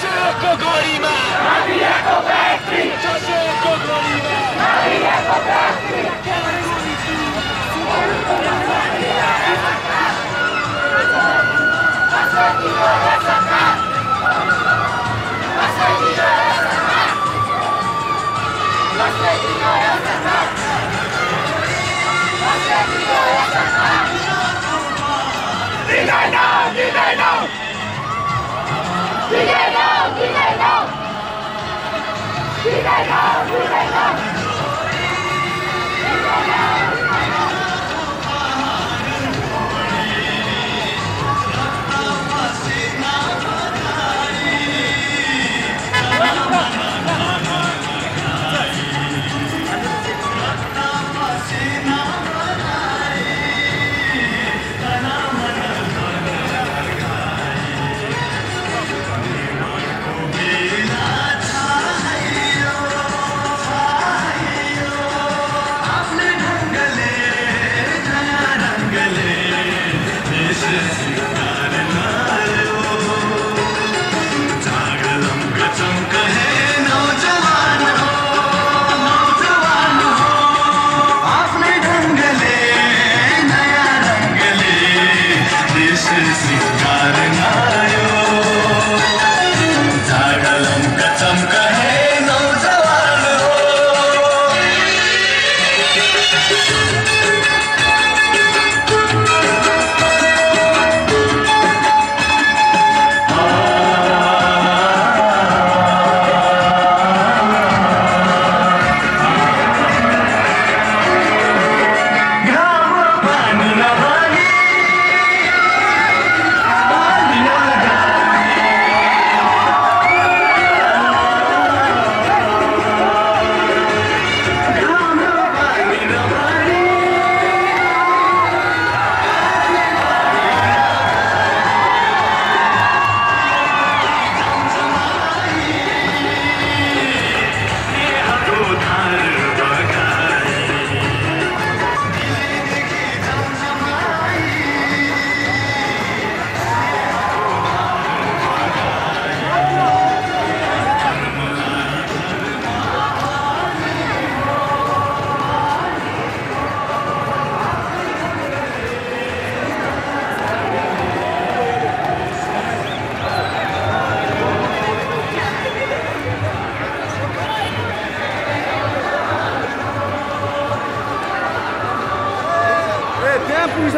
Czasem ogolimy! Nami jako Petri! Czasem ogolimy! Nami jako Petri! White House! Campos,